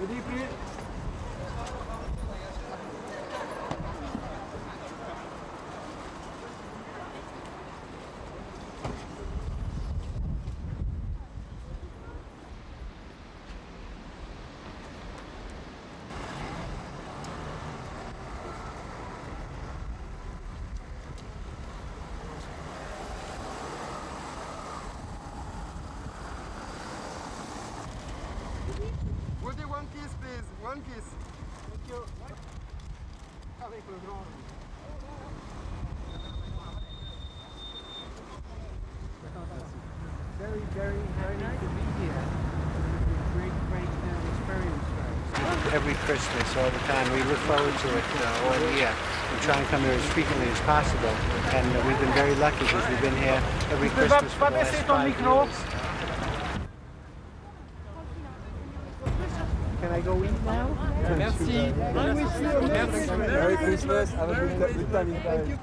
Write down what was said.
Vedi, kiss, please. One kiss. Thank you. Avec le grand. Very, very happy to be here. Great, great uh, experience for every Christmas, all the time. We look forward to it uh, all year. We try and come here as frequently as possible, and uh, we've been very lucky because we've been here every Christmas for the last five years. I go eat now? Merci. Merry Christmas. Have a good, good time in Paris.